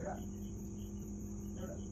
ഇവിടെ. ഇവിടെ.